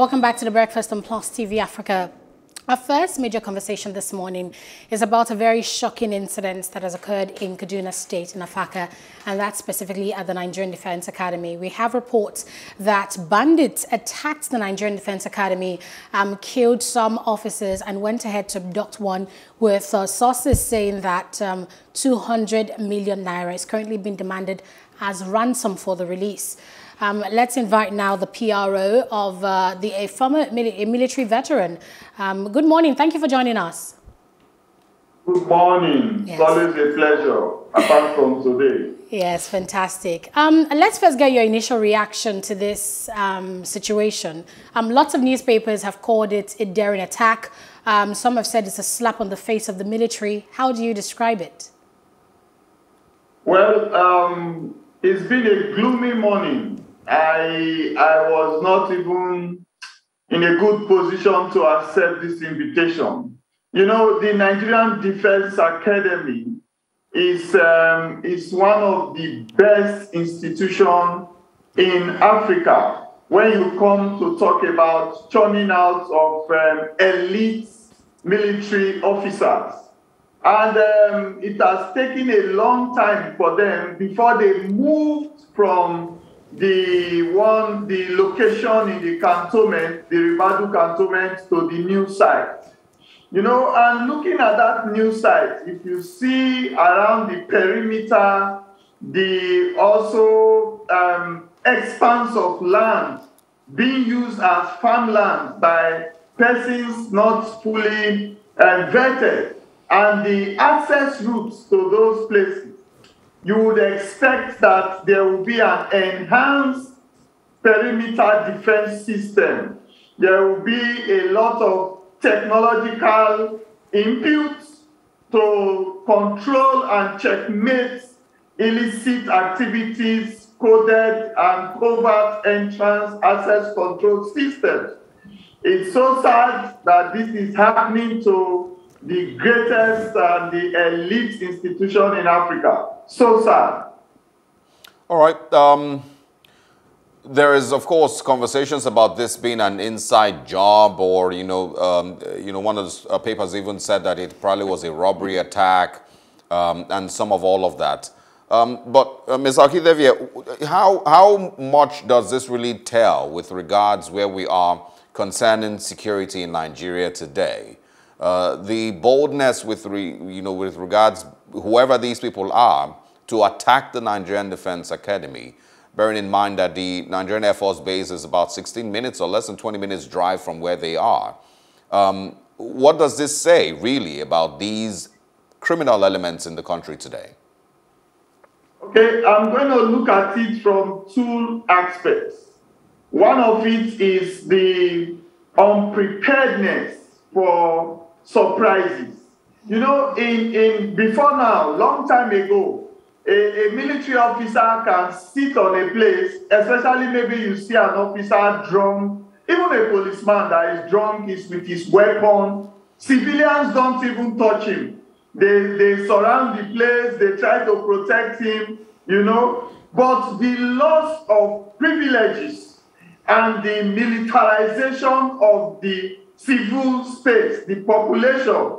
Welcome back to the Breakfast on Plus TV Africa. Our first major conversation this morning is about a very shocking incident that has occurred in Kaduna State in Afaka, and that's specifically at the Nigerian Defense Academy. We have reports that bandits attacked the Nigerian Defense Academy, um, killed some officers, and went ahead to abduct one, with uh, sources saying that um, 200 million naira is currently being demanded as ransom for the release. Um, let's invite now the PRO of uh, the a former mili military veteran. Um, good morning. Thank you for joining us. Good morning. Yes. It's always a pleasure, apart from today. Yes, fantastic. Um, let's first get your initial reaction to this um, situation. Um, lots of newspapers have called it a daring attack. Um, some have said it's a slap on the face of the military. How do you describe it? Well, um, it's been a gloomy morning I I was not even in a good position to accept this invitation. You know, the Nigerian Defense Academy is um, is one of the best institutions in Africa when you come to talk about churning out of um, elite military officers. And um, it has taken a long time for them before they moved from the one, the location in the cantonment, the Ribadu cantonment to the new site. You know, and looking at that new site, if you see around the perimeter, the also um, expanse of land being used as farmland by persons not fully uh, vetted, and the access routes to those places you would expect that there will be an enhanced perimeter defense system. There will be a lot of technological inputs to control and checkmate illicit activities, coded and covert entrance access control systems. It's so sad that this is happening to the greatest and the elite institution in Africa. So sad. All right. Um, there is, of course, conversations about this being an inside job, or you know, um, you know, one of the uh, papers even said that it probably was a robbery attack, um, and some of all of that. Um, but uh, Ms. Okhidievbie, how how much does this really tell with regards where we are concerning security in Nigeria today? Uh, the boldness with, re, you know, with regards, whoever these people are, to attack the Nigerian Defense Academy, bearing in mind that the Nigerian Air Force Base is about 16 minutes or less than 20 minutes drive from where they are. Um, what does this say, really, about these criminal elements in the country today? Okay, I'm going to look at it from two aspects. One of it is the unpreparedness for surprises. You know, in, in before now, long time ago, a, a military officer can sit on a place, especially maybe you see an officer drunk, even a policeman that is drunk is with his weapon. Civilians don't even touch him. They, they surround the place, they try to protect him, you know. But the loss of privileges and the militarization of the civil space, the population,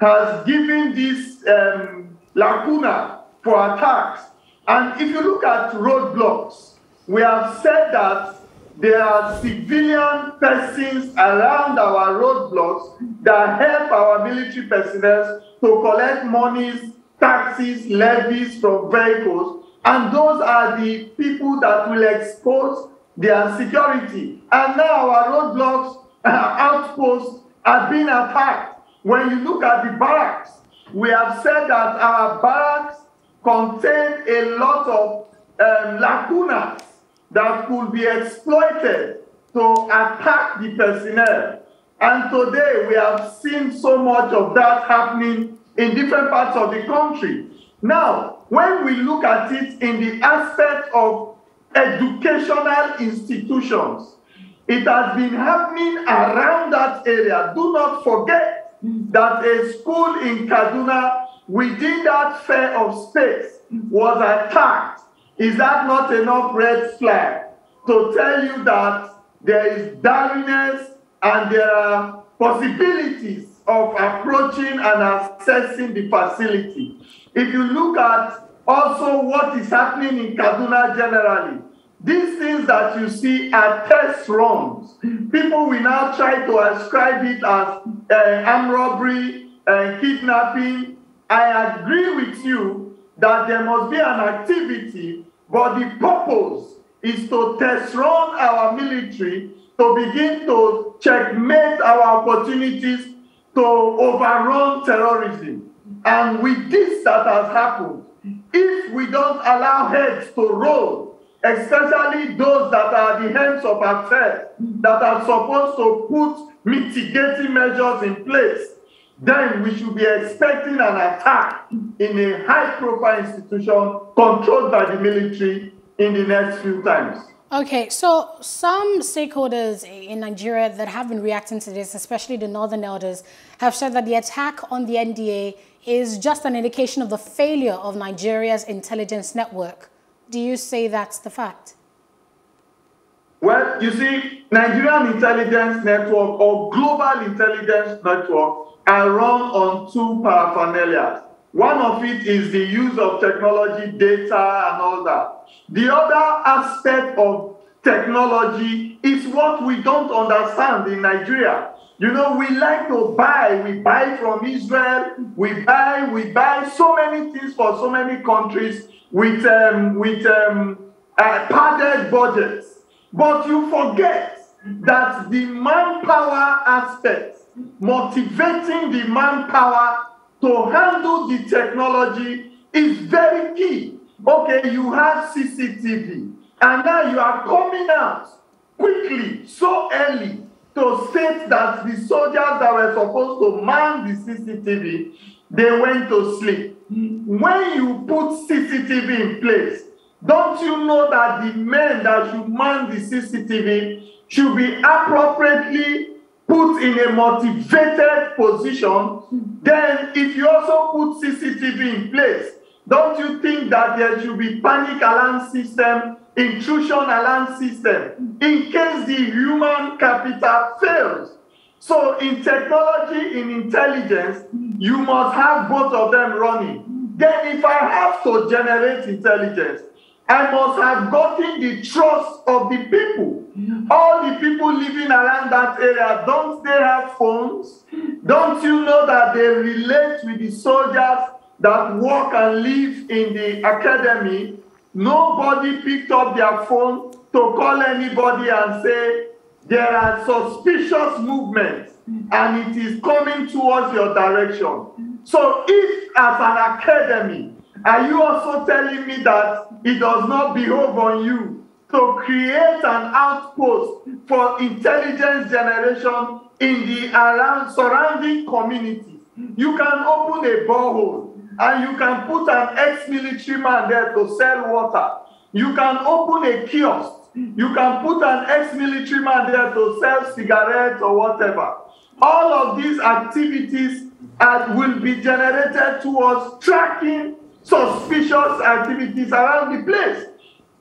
has given this um, lacuna for attacks. And if you look at roadblocks, we have said that there are civilian persons around our roadblocks that help our military personnel to collect monies, taxes, levies from vehicles, and those are the people that will expose their security. And now our roadblocks outposts are being attacked. When you look at the barracks, we have said that our barracks contain a lot of um, lacunas that could be exploited to attack the personnel. And today we have seen so much of that happening in different parts of the country. Now, when we look at it in the aspect of educational institutions, it has been happening around that area. Do not forget that a school in Kaduna within that fair of space was attacked. Is that not enough red flag to tell you that there is dariness, and there are possibilities of approaching and accessing the facility. If you look at also what is happening in Kaduna generally, these things that you see are test runs. People will now try to ascribe it as uh, armed robbery uh, kidnapping. I agree with you that there must be an activity, but the purpose is to test run our military to begin to checkmate our opportunities to overrun terrorism. And with this that has happened, if we don't allow heads to roll, especially those that are the hands of affairs that are supposed to put mitigating measures in place, then we should be expecting an attack in a high profile institution controlled by the military in the next few times. Okay, so some stakeholders in Nigeria that have been reacting to this, especially the Northern Elders, have said that the attack on the NDA is just an indication of the failure of Nigeria's intelligence network. Do you say that's the fact? Well, you see, Nigerian intelligence network or global intelligence network are run on two paraphernalia. One of it is the use of technology, data, and all that. The other aspect of technology is what we don't understand in Nigeria. You know, we like to buy. We buy from Israel. We buy. We buy so many things for so many countries with um, with um, uh, padded budgets. But you forget that the manpower aspect, motivating the manpower to handle the technology is very key. Okay, you have CCTV, and now you are coming out quickly, so early, to state that the soldiers that were supposed to man the CCTV, they went to sleep. When you put CCTV in place, don't you know that the men that should man the CCTV should be appropriately put in a motivated position, then if you also put CCTV in place, don't you think that there should be panic alarm system, intrusion alarm system, in case the human capital fails? So in technology, in intelligence, you must have both of them running. Then if I have to generate intelligence, I must have gotten the trust of the people. All the people living around that area, don't they have phones? Don't you know that they relate with the soldiers that work and live in the academy? Nobody picked up their phone to call anybody and say, there are suspicious movements mm. and it is coming towards your direction. So if as an academy, are you also telling me that it does not behove on you to create an outpost for intelligence generation in the around surrounding communities? You can open a borehole and you can put an ex-military man there to sell water. You can open a kiosk. You can put an ex-military man there to sell cigarettes or whatever. All of these activities will be generated towards tracking suspicious activities around the place,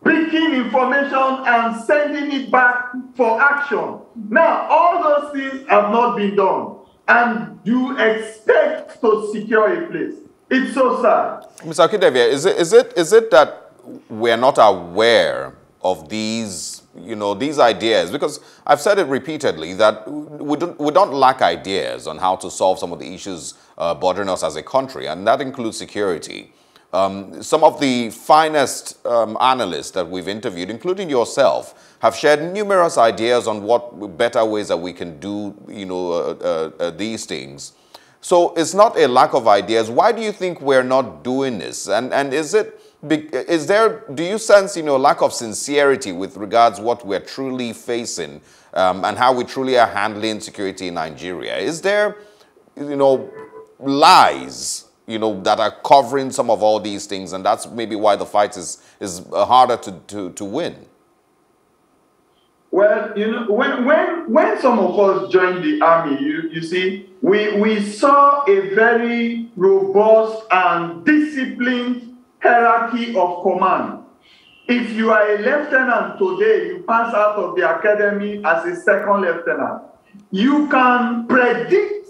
picking information and sending it back for action. Now, all those things have not been done, and you expect to secure a place. It's so sad. Mr. Okhidievbie, is it, is, it, is it that we're not aware of these, you know, these ideas? Because I've said it repeatedly that we don't, we don't lack ideas on how to solve some of the issues uh, us as a country, and that includes security. Um, some of the finest um, analysts that we've interviewed, including yourself, have shared numerous ideas on what better ways that we can do, you know, uh, uh, uh, these things. So it's not a lack of ideas. Why do you think we're not doing this? And and is it is there? Do you sense, you know, lack of sincerity with regards what we're truly facing um, and how we truly are handling security in Nigeria? Is there, you know, lies you know, that are covering some of all these things, and that's maybe why the fight is is uh, harder to to, to win. Well, you know, when when when some of us joined the army, you, you see, we we saw a very robust and disciplined hierarchy of command. if you are a lieutenant today, you pass out of the academy as a second lieutenant, you can predict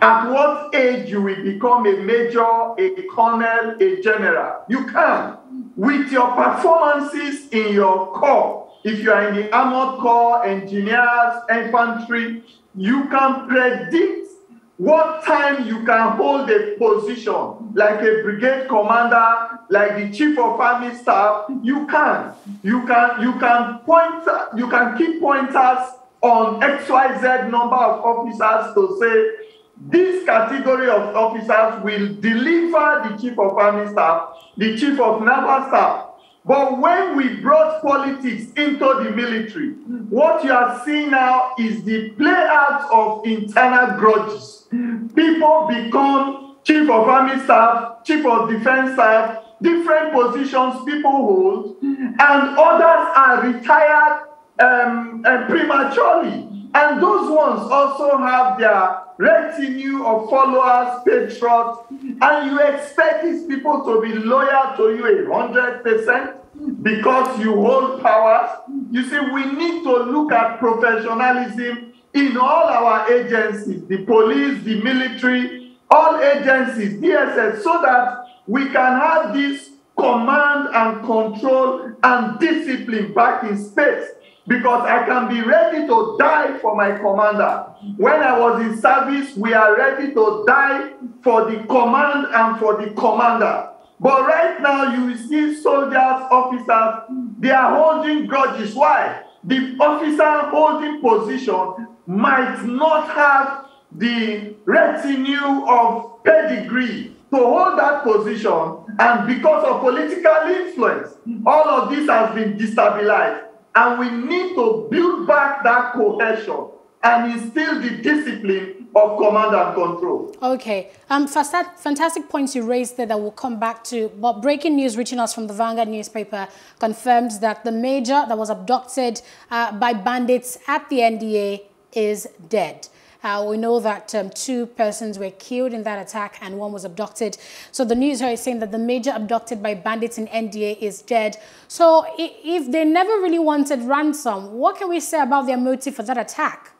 at what age you will become a major, a colonel, a general. You can. With your performances in your corps, if you are in the armored corps, engineers, infantry, you can predict what time you can hold a position like a brigade commander like the chief of army staff you can you can you can point you can keep pointers on xyz number of officers to say this category of officers will deliver the chief of army staff the chief of naval staff but when we brought politics into the military, what you are seeing now is the play out of internal grudges. People become chief of army staff, chief of defense staff, different positions people hold, and others are retired um, uh, prematurely. And those ones also have their retinue of followers, patriots, and you expect these people to be loyal to you a hundred percent because you hold powers. You see, we need to look at professionalism in all our agencies, the police, the military, all agencies, DSS, so that we can have this command and control and discipline back in space because I can be ready to die for my commander. When I was in service, we are ready to die for the command and for the commander. But right now, you see soldiers, officers, they are holding grudges. Why? The officer holding position might not have the retinue of pedigree to hold that position, and because of political influence, all of this has been destabilized. And we need to build back that cohesion and instill the discipline of command and control. Okay. Um, fantastic points you raised there that we'll come back to. But breaking news reaching us from the Vanguard newspaper confirms that the major that was abducted uh, by bandits at the NDA is dead. Uh, we know that um, two persons were killed in that attack and one was abducted. So the news here is saying that the major abducted by bandits in NDA is dead. So if they never really wanted ransom, what can we say about their motive for that attack?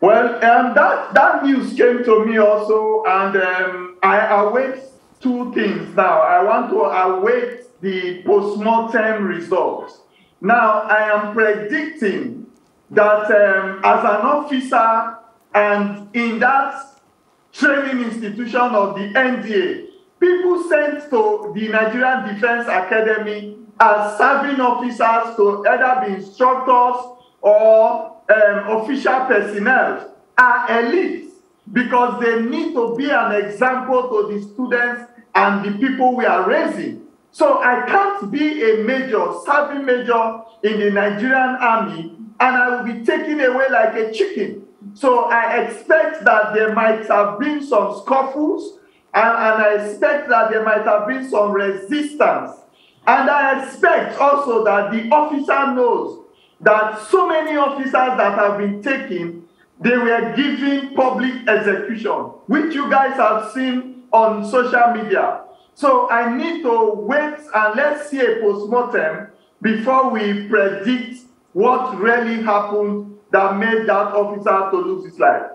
Well, um, that, that news came to me also, and um, I await two things now. I want to await the post-mortem results. Now, I am predicting that um, as an officer and in that training institution of the NDA, people sent to the Nigerian Defense Academy as serving officers to either be instructors or um, official personnel are elites because they need to be an example to the students and the people we are raising. So I can't be a major, serving major in the Nigerian army and I will be taken away like a chicken. So I expect that there might have been some scuffles, and, and I expect that there might have been some resistance. And I expect also that the officer knows that so many officers that have been taken, they were given public execution, which you guys have seen on social media. So I need to wait and let's see a postmortem before we predict what really happened that made that officer to lose his life.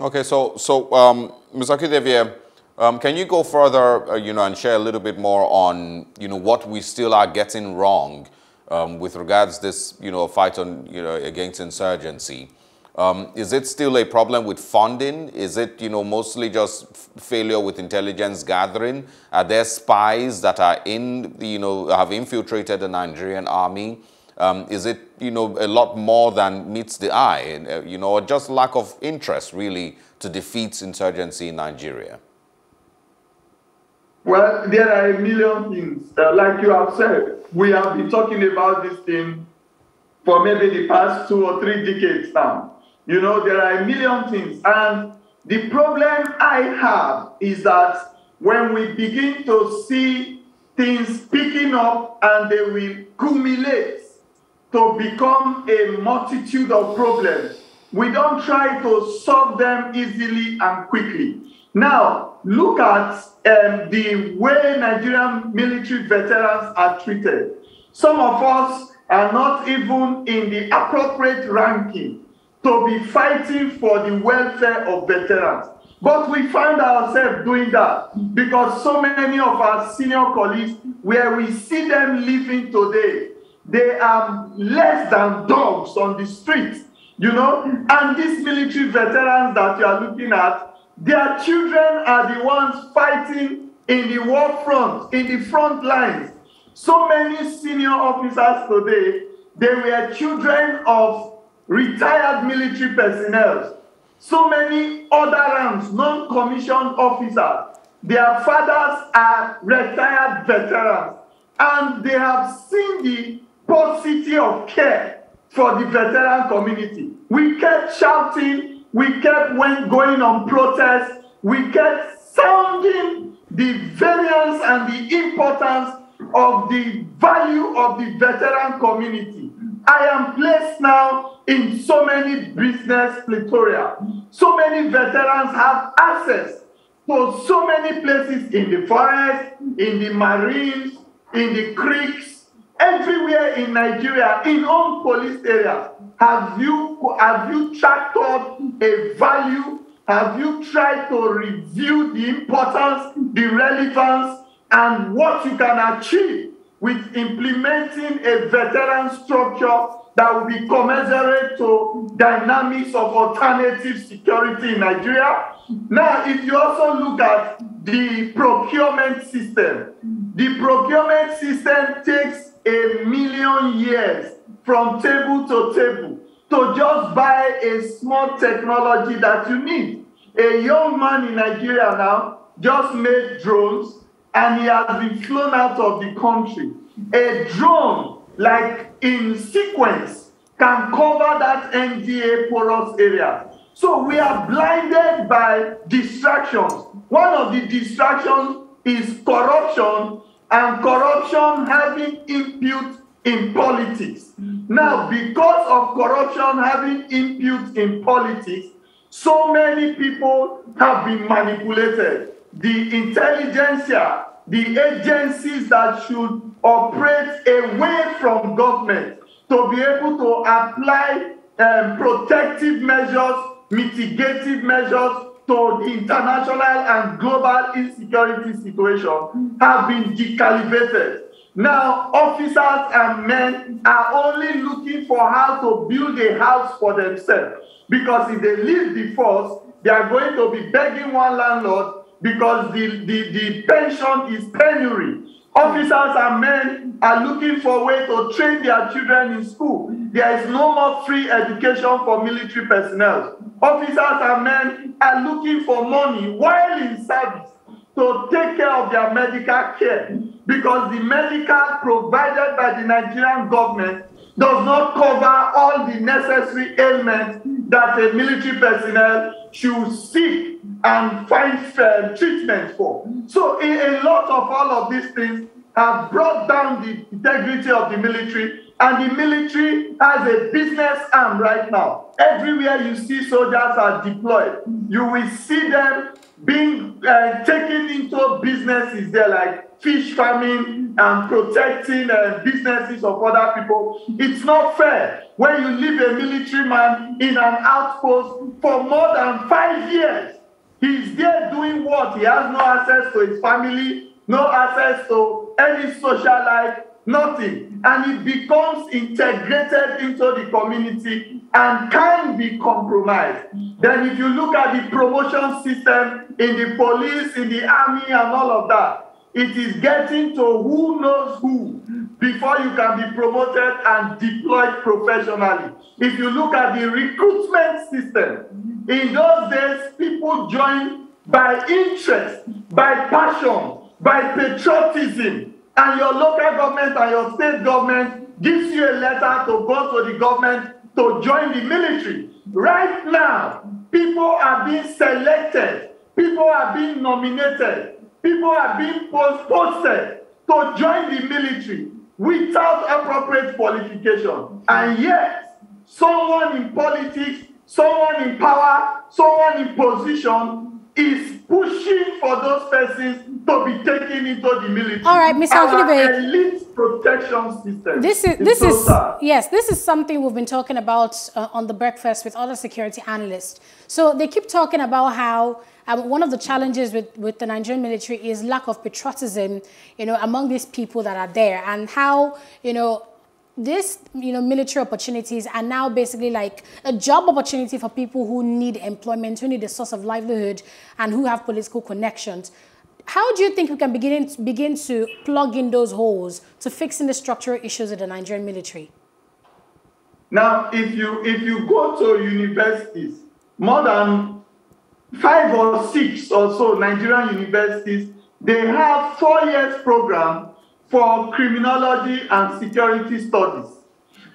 Okay, so so um, Mr. Okhidievbie, um, can you go further, uh, you know, and share a little bit more on, you know, what we still are getting wrong um, with regards this, you know, fight on, you know, against insurgency? Um, is it still a problem with funding? Is it, you know, mostly just failure with intelligence gathering? Are there spies that are in, you know, have infiltrated the Nigerian army? Um, is it, you know, a lot more than meets the eye, uh, you know, or just lack of interest really to defeat insurgency in Nigeria? Well, there are a million things. Uh, like you have said, we have been talking about this thing for maybe the past two or three decades now. You know, there are a million things. And the problem I have is that when we begin to see things picking up and they will accumulate to become a multitude of problems. We don't try to solve them easily and quickly. Now, look at um, the way Nigerian military veterans are treated. Some of us are not even in the appropriate ranking to be fighting for the welfare of veterans. But we find ourselves doing that because so many of our senior colleagues, where we see them living today, they are less than dogs on the streets, you know. And these military veterans that you are looking at, their children are the ones fighting in the war front, in the front lines. So many senior officers today, they were children of retired military personnel. So many other ranks, non-commissioned officers, their fathers are retired veterans, and they have seen the paucity of care for the veteran community. We kept shouting, we kept went going on protests, we kept sounding the variance and the importance of the value of the veteran community. I am placed now in so many business plethora. So many veterans have access to so many places in the forest, in the marines, in the creeks, everywhere in Nigeria, in all police areas. Have you have you tracked up a value? Have you tried to review the importance, the relevance, and what you can achieve with implementing a veteran structure that will be commensurate to dynamics of alternative security in Nigeria. Now, if you also look at the procurement system, the procurement system takes a million years from table to table to just buy a small technology that you need. A young man in Nigeria now just made drones and he has been flown out of the country. A drone, like in sequence, can cover that NDA porous area. So we are blinded by distractions. One of the distractions is corruption, and corruption having input in politics. Now, because of corruption having input in politics, so many people have been manipulated. The intelligentsia, the agencies that should operate away from government to be able to apply um, protective measures, mitigative measures to the international and global insecurity situation have been decalibrated. Now, officers and men are only looking for how to build a house for themselves. Because if they leave the force, they are going to be begging one landlord because the, the, the pension is penury. Officers and men are looking for a way to train their children in school. There is no more free education for military personnel. Officers and men are looking for money while in service to take care of their medical care because the medical provided by the Nigerian government does not cover all the necessary ailments that a military personnel should seek and find uh, treatment for. So a, a lot of all of these things have brought down the integrity of the military and the military has a business arm right now. Everywhere you see soldiers are deployed, you will see them being uh, taken into businesses there like fish farming and protecting uh, businesses of other people. It's not fair when you leave a military man in an outpost for more than five years. He's there doing what? He has no access to his family, no access to any social life, nothing. And it becomes integrated into the community and can be compromised. Then, if you look at the promotion system in the police, in the army, and all of that, it is getting to who knows who before you can be promoted and deployed professionally. If you look at the recruitment system, in those days, people joined by interest, by passion, by patriotism, and your local government and your state government gives you a letter to go to the government to join the military. Right now, people are being selected, people are being nominated, people are being posted to join the military without appropriate qualification. And yet, someone in politics, someone in power, someone in position is pushing for those persons to be taken into the military. All right, Mr. Our elite protection system. This is is this so is sad. yes, this is something we've been talking about uh, on the breakfast with other security analysts. So they keep talking about how um, one of the challenges with, with the Nigerian military is lack of patriotism, you know, among these people that are there, and how you know this you know military opportunities are now basically like a job opportunity for people who need employment, who need a source of livelihood, and who have political connections. How do you think we can begin begin to plug in those holes to fixing the structural issues of the Nigerian military? Now, if you if you go to universities, more than five or six or so Nigerian universities, they have four years program for criminology and security studies.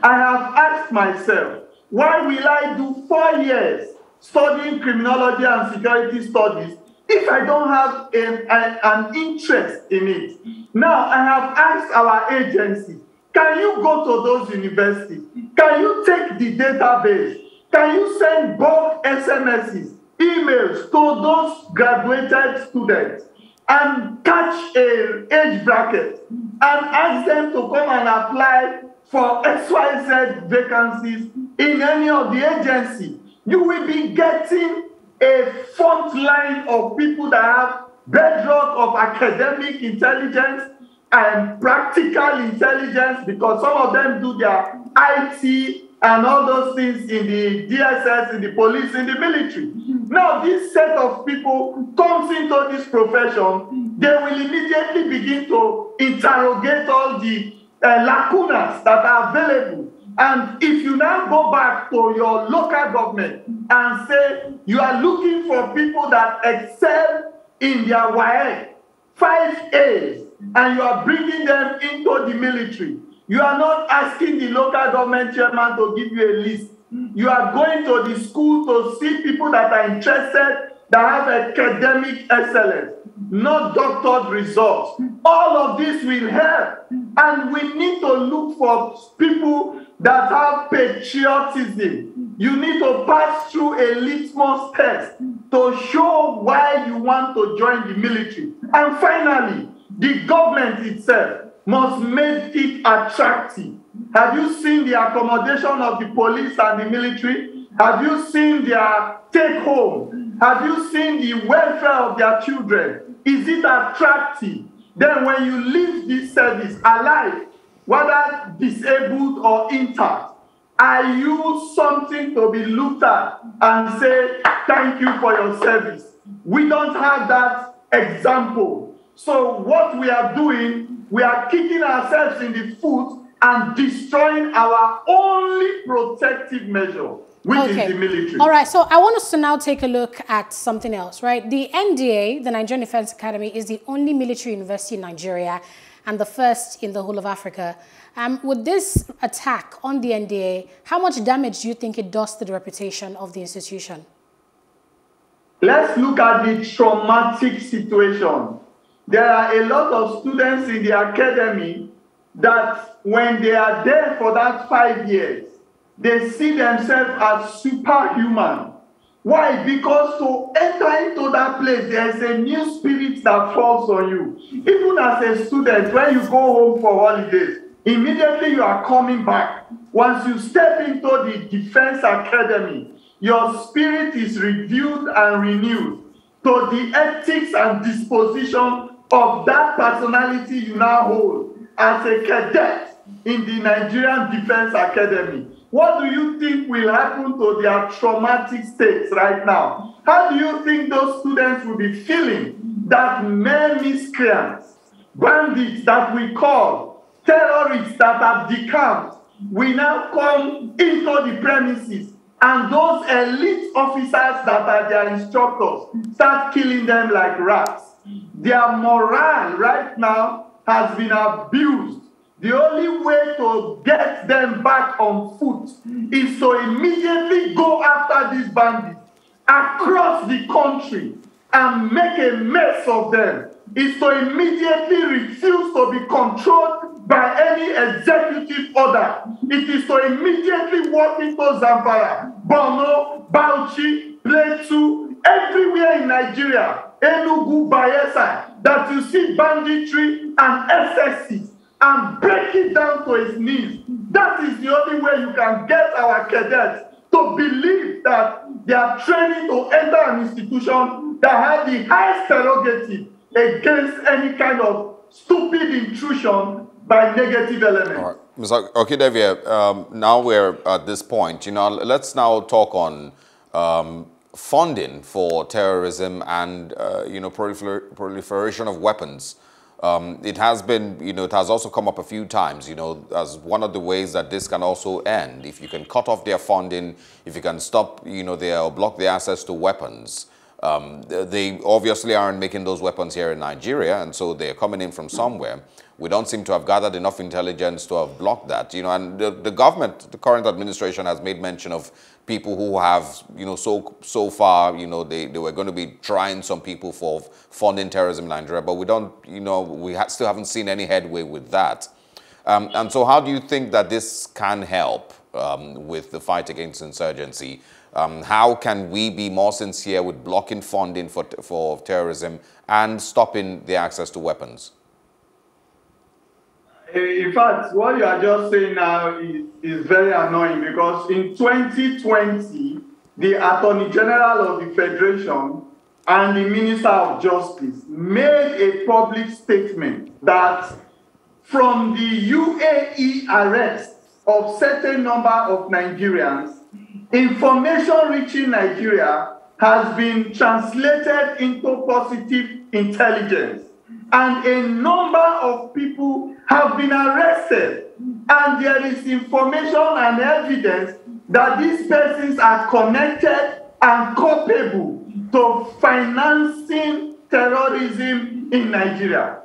I have asked myself, why will I do four years studying criminology and security studies if I don't have an, an, an interest in it? Now, I have asked our agency, can you go to those universities? Can you take the database? Can you send bulk SMSs, emails to those graduated students and catch a age bracket and ask them to come and apply for XYZ vacancies in any of the agency? You will be getting a front line of people that have bedrock of academic intelligence and practical intelligence because some of them do their IT and all those things in the DSS, in the police, in the military. Now, this set of people comes into this profession, they will immediately begin to interrogate all the uh, lacunas that are available. And if you now go back to your local government and say you are looking for people that excel in their WAEC, five A's, and you are bringing them into the military. You are not asking the local government chairman to give you a list. You are going to the school to see people that are interested, that have academic excellence, not doctored results. All of this will help. And we need to look for people that have patriotism. You need to pass through a litmus test to show why you want to join the military. And finally, the government itself must make it attractive. Have you seen the accommodation of the police and the military? Have you seen their take home? Have you seen the welfare of their children? Is it attractive? Then, when you leave this service alive, whether disabled or intact, are you something to be looked at and say, Thank you for your service? We don't have that example. So, what we are doing, we are kicking ourselves in the foot and destroying our only protective measure, which is the military. All right. So I want us to now take a look at something else, right? The NDA, the Nigerian Defense Academy, is the only military university in Nigeria and the first in the whole of Africa. Um, with this attack on the NDA, how much damage do you think it does to the reputation of the institution? Let's look at the traumatic situation. There are a lot of students in the academy that when they are there for that five years, they see themselves as superhuman. Why? Because to enter into that place, there is a new spirit that falls on you. Even as a student, when you go home for holidays, immediately you are coming back. Once you step into the defense academy, your spirit is reviewed and renewed to the ethics and disposition of that personality you now hold as a cadet in the Nigerian Defense Academy. What do you think will happen to their traumatic states right now? How do you think those students will be feeling that mere miscreants, bandits that we call, terrorists that have decamped, will now come into the premises and those elite officers that are their instructors start killing them like rats? Their morale right now has been abused. The only way to get them back on foot is to immediately go after these bandits across the country and make a mess of them. Is to immediately refuse to be controlled by any executive order. It is to immediately walk into Zamfara, Borno, Bauchi, Plateau, everywhere in Nigeria, Enugu, Bayelsa, that you see banditry and excesses and break it down to its knees. That is the only way you can get our cadets to believe that they are training to enter an institution that has the highest prerogative against any kind of stupid intrusion by negative elements. All right. Mr. Okhidievbie, um, now we're at this point. You know, let's now talk on um, funding for terrorism and, uh, you know, prolifer proliferation of weapons. Um, it has been, you know, it has also come up a few times, you know, as one of the ways that this can also end. If you can cut off their funding, if you can stop, you know, their, or block their access to weapons, um, they obviously aren't making those weapons here in Nigeria, and so they're coming in from somewhere. We don't seem to have gathered enough intelligence to have blocked that, you know, and the, the government, the current administration has made mention of people who have, you know, so so far, you know, they, they were going to be trying some people for funding terrorism in Nigeria, but we don't, you know, we ha still haven't seen any headway with that. Um, and so how do you think that this can help um, with the fight against insurgency? Um, how can we be more sincere with blocking funding for, for terrorism and stopping the access to weapons? Eh, in fact, what you are just saying now is, is very annoying because in 2020, the Attorney General of the Federation and the Minister of Justice made a public statement that from the UAE arrest of certain number of Nigerians, information reaching Nigeria has been translated into positive intelligence. And a number of people have been arrested. And there is information and evidence that these persons are connected and culpable to financing terrorism in Nigeria.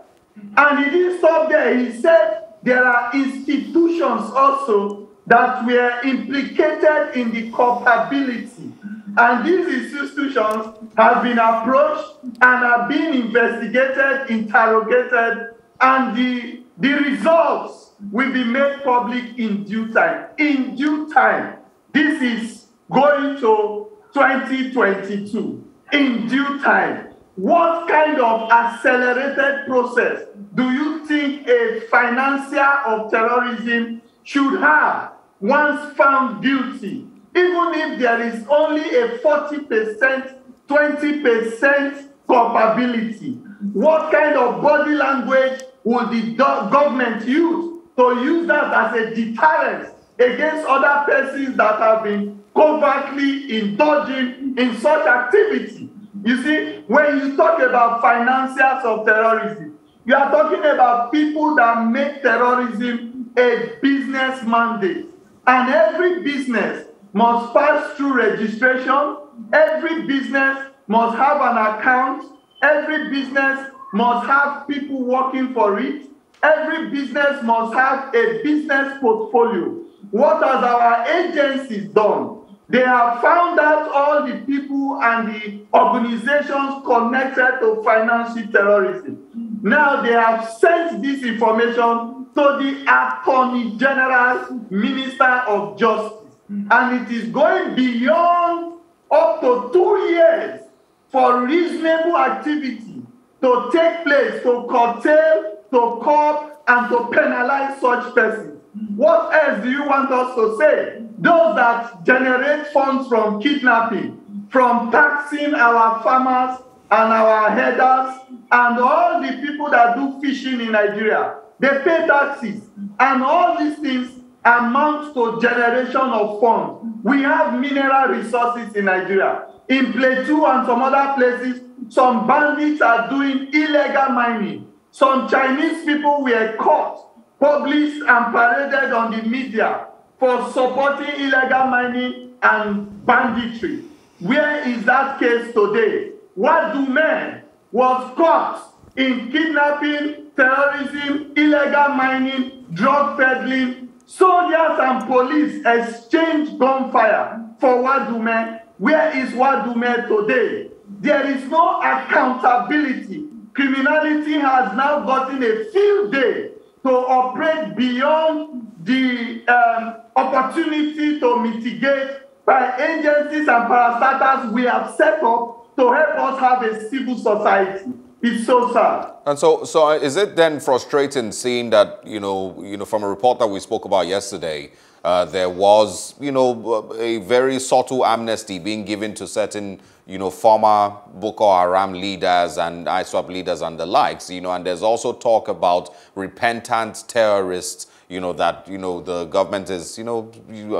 And he didn't stop there. He said there are institutions also that were implicated in the culpability. And these institutions have been approached and are being investigated, interrogated, and the, the results will be made public in due time. In due time. This is going to 2022. In due time. What kind of accelerated process do you think a financier of terrorism should have once found guilty, even if there is only a 40%, 20% culpability? What kind of body language will the government use to use that as a deterrent against other persons that have been covertly indulging in such activity? You see, when you talk about financiers of terrorism, you are talking about people that make terrorism a business mandate. And every business must pass through registration. Every business must have an account. Every business must have people working for it. Every business must have a business portfolio. What has our agencies done? They have found out all the people and the organizations connected to financial terrorism. Now they have sent this information to the Attorney General, Minister of Justice. And it is going beyond up to two years for reasonable activity to take place, to curtail, to curb, and to penalize such persons. What else do you want us to say? Those that generate funds from kidnapping, from taxing our farmers and our headers, and all the people that do fishing in Nigeria, they pay taxes. And all these things amount to generation of funds. We have mineral resources in Nigeria. In Plateau and some other places, some bandits are doing illegal mining. Some Chinese people were caught, published, and paraded on the media for supporting illegal mining and banditry. Where is that case today? What do men was caught in kidnapping, terrorism, illegal mining, drug peddling. Soldiers and police exchange gunfire for Wadume. Where is Wadume today? There is no accountability. Criminality has now gotten a field day to operate beyond the um, opportunity to mitigate by agencies and parastatals we have set up to help us have a civil society. It's so sad. And so, so uh, is it then frustrating seeing that you know, you know, from a report that we spoke about yesterday, uh, there was you know uh, a very subtle amnesty being given to certain you know former Boko Haram leaders and ISWAP leaders and the likes, you know, and there's also talk about repentant terrorists you know, that, you know, the government is, you know,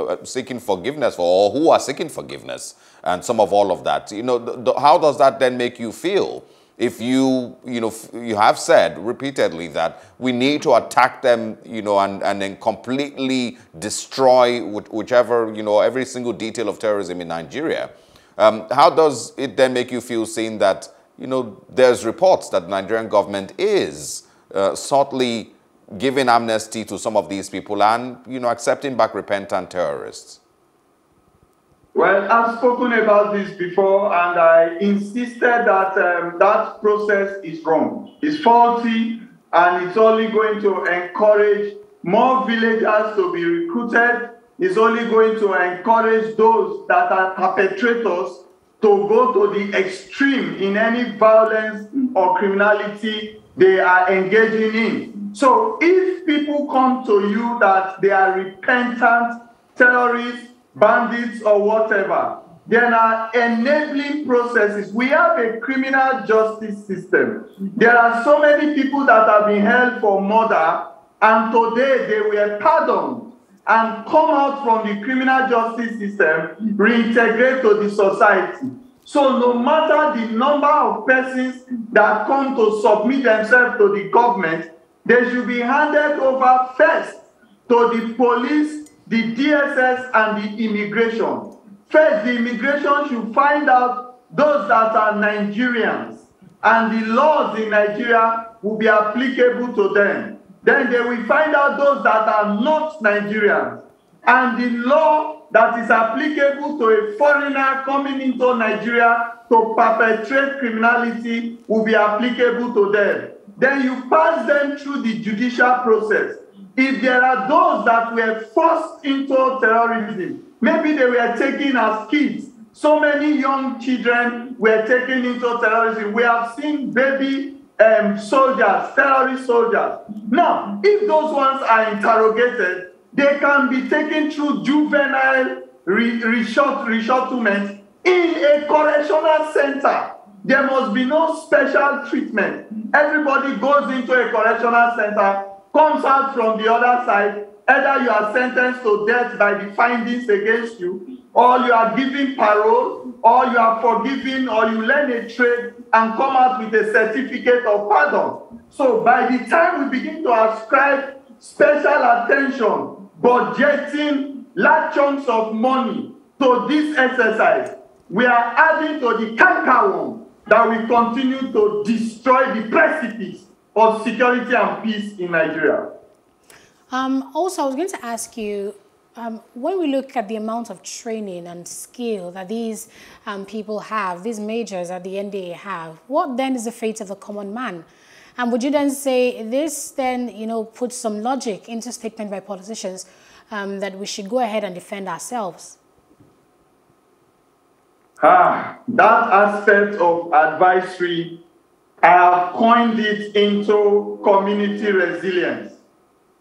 uh, seeking forgiveness for, or who are seeking forgiveness, and some of all of that. You know, how does that then make you feel? If you, you know, you have said repeatedly that we need to attack them, you know, and, and then completely destroy whichever, you know, every single detail of terrorism in Nigeria. Um, how does it then make you feel seeing that, you know, there's reports that the Nigerian government is uh, subtly giving amnesty to some of these people and, you know, accepting back repentant terrorists? Well, I've spoken about this before, and I insisted that um, that process is wrong. It's faulty, and it's only going to encourage more villagers to be recruited. It's only going to encourage those that are perpetrators to go to the extreme in any violence or criminality they are engaging in. So if people come to you that they are repentant terrorists, bandits, or whatever, there are enabling processes. We have a criminal justice system. There are so many people that have been held for murder, and today they were pardoned and come out from the criminal justice system, reintegrate to the society. So no matter the number of persons that come to submit themselves to the government, they should be handed over first to the police, the DSS, and the immigration. First, the immigration should find out those that are Nigerians, and the laws in Nigeria will be applicable to them. Then they will find out those that are not Nigerians, and the law that is applicable to a foreigner coming into Nigeria to perpetrate criminality will be applicable to them. Then you pass them through the judicial process. If there are those that were forced into terrorism, maybe they were taken as kids. So many young children were taken into terrorism. We have seen baby um, soldiers, terrorist soldiers. Now, if those ones are interrogated, they can be taken through juvenile re- resettlement in a correctional center. There must be no special treatment. Everybody goes into a correctional center, comes out from the other side. Either you are sentenced to death by the findings against you, or you are given parole, or you are forgiven, or you learn a trade and come out with a certificate of pardon. So by the time we begin to ascribe special attention, budgeting large chunks of money to this exercise, we are adding to the canker that will continue to destroy the precipice of security and peace in Nigeria. Um, also, I was going to ask you, um, when we look at the amount of training and skill that these um, people have, these majors at the NDA have, what then is the fate of the common man? And would you then say this then, you know, puts some logic into statement by politicians um, that we should go ahead and defend ourselves? Ah, that aspect of advisory, I have coined it into community resilience.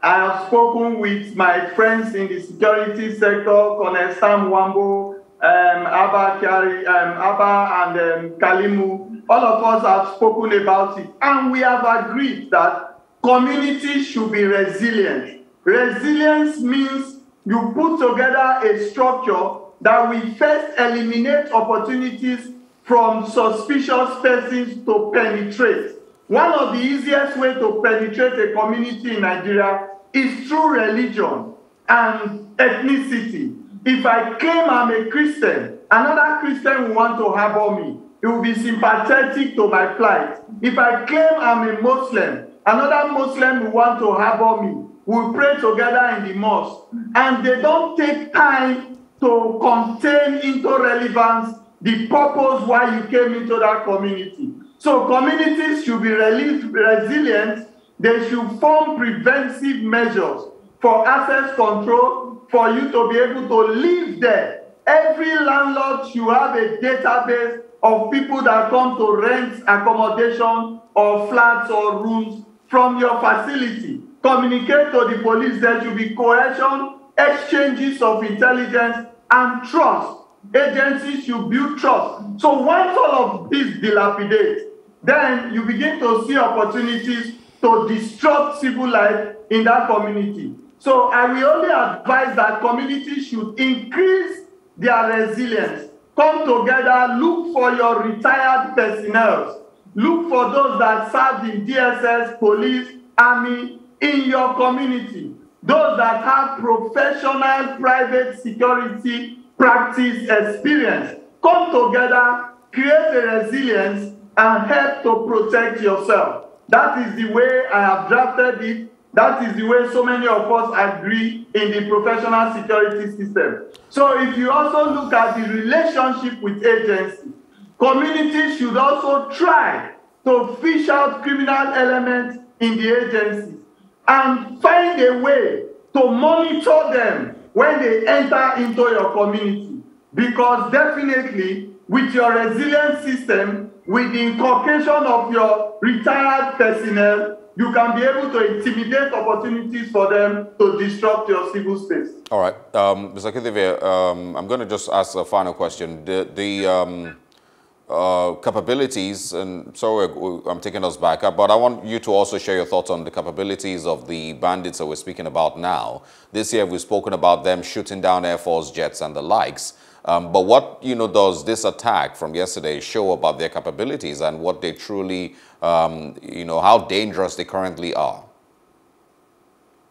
I have spoken with my friends in the security sector, Colonel Sam Wambo, um, Abba, Kari, um, Abba and um, Kalimu. All of us have spoken about it, and we have agreed that communities should be resilient. Resilience means you put together a structure that we first eliminate opportunities from suspicious persons to penetrate. One of the easiest ways to penetrate a community in Nigeria is through religion and ethnicity. If I claim I'm a Christian, another Christian will want to harbor me. He will be sympathetic to my plight. If I claim I'm a Muslim, another Muslim will want to harbor me. We pray together in the mosque. And they don't take time to contain into relevance the purpose why you came into that community. So communities should be resilient. They should form preventive measures for access control, for you to be able to live there every landlord should have a database of people that come to rent accommodation or flats or rooms from your facility. Communicate to the police. There should be cohesion, exchanges of intelligence, and trust. Agencies should build trust. So once all of this dilapidates, then you begin to see opportunities to disrupt civil life in that community. So I will only advise that communities should increase their resilience. Come together, look for your retired personnel. Look for those that served in DSS, police, army, in your community. Those that have professional private security practice experience. Come together, create a resilience, and help to protect yourself. That is the way I have drafted it. That is the way so many of us agree in the professional security system. So if you also look at the relationship with agencies, communities should also try to fish out criminal elements in the agencies and find a way to monitor them when they enter into your community. Because definitely, with your resilient system, with the inculcation of your retired personnel, you can be able to intimidate opportunities for them to disrupt your civil space. All right. Um, Mr. Okhidievbie, um, I'm going to just ask a final question. The, the um, uh, capabilities, and sorry I'm taking us back, uh, but I want you to also share your thoughts on the capabilities of the bandits that we're speaking about now. This year we've spoken about them shooting down Air Force jets and the likes. Um, but what you know does this attack from yesterday show about their capabilities and what they truly, um, you know, how dangerous they currently are?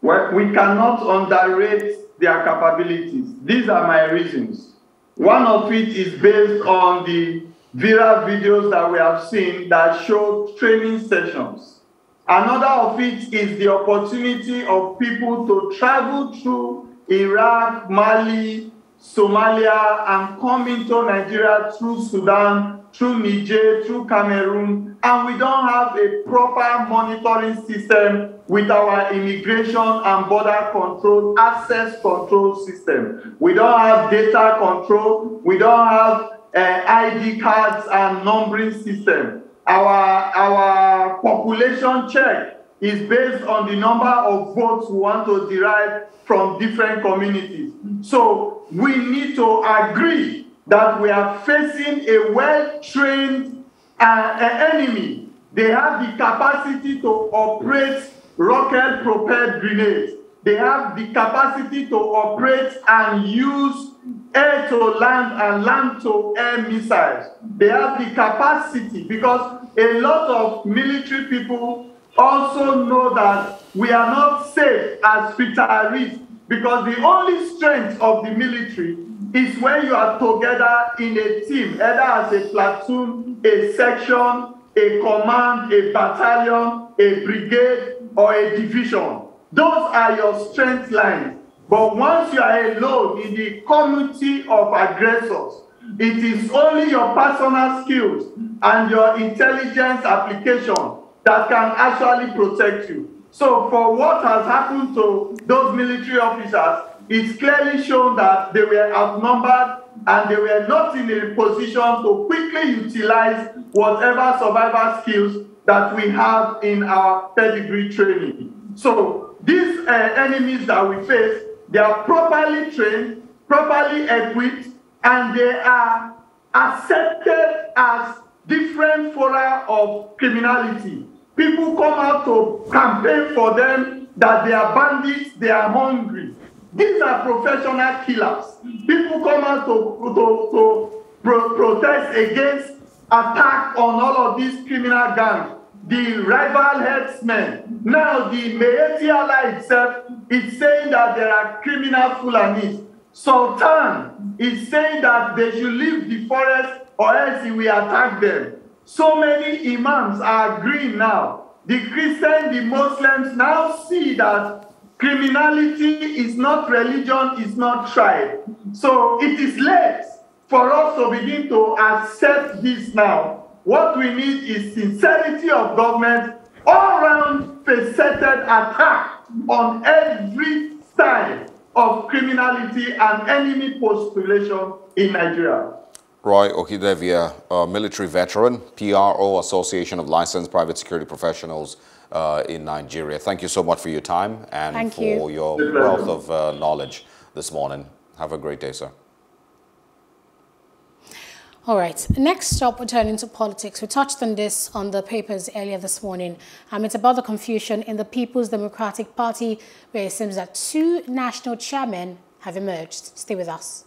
Well, we cannot underrate their capabilities. These are my reasons. One of it is based on the viral videos that we have seen that show training sessions. Another of it is the opportunity of people to travel through Iraq, Mali, Somalia and come into Nigeria through Sudan, through Niger, through Cameroon, and we don't have a proper monitoring system with our immigration and border control, access control system. We don't have data control, we don't have uh, ID cards and numbering system. Our, our population check is based on the number of votes we want to derive from different communities. So we need to agree that we are facing a well-trained uh, enemy. They have the capacity to operate rocket-propelled grenades. They have the capacity to operate and use air to land and land to air missiles. They have the capacity because a lot of military people also know that we are not safe as retirees because the only strength of the military is when you are together in a team, either as a platoon, a section, a command, a battalion, a brigade, or a division. Those are your strength lines. But once you are alone in the community of aggressors, it is only your personal skills and your intelligence application that can actually protect you. So for what has happened to those military officers, it's clearly shown that they were outnumbered and they were not in a position to quickly utilize whatever survival skills that we have in our pedigree training. So these uh, enemies that we face, they are properly trained, properly equipped, and they are accepted as different fora of criminality. People come out to campaign for them that they are bandits, they are hungry. These are professional killers. People come out to, to, to pro protest against attack on all of these criminal gangs. The rival headsmen. Now the Meeti Allah itself is saying that there are criminal Fulanis. Sultan is saying that they should leave the forest or else he will attack them. So many imams are agreeing now. The Christians, the Muslims now see that criminality is not religion, is not tribe. So it is late for us to begin to accept this now. What we need is sincerity of government, all round faceted attack on every side of criminality and enemy postulation in Nigeria. Roy Okhidievbie, a military veteran, PRO, Association of Licensed Private Security Professionals uh, in Nigeria. Thank you so much for your time and Thank for you. your wealth of uh, knowledge this morning. Have a great day, sir. All right. Next up, we turn into politics. We touched on this on the papers earlier this morning. Um, it's about the confusion in the People's Democratic Party, where it seems that two national chairmen have emerged. Stay with us.